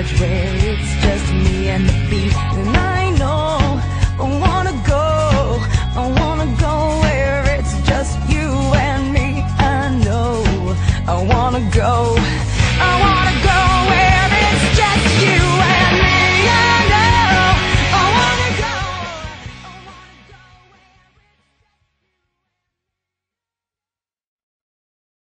garage where it's just me and the beat.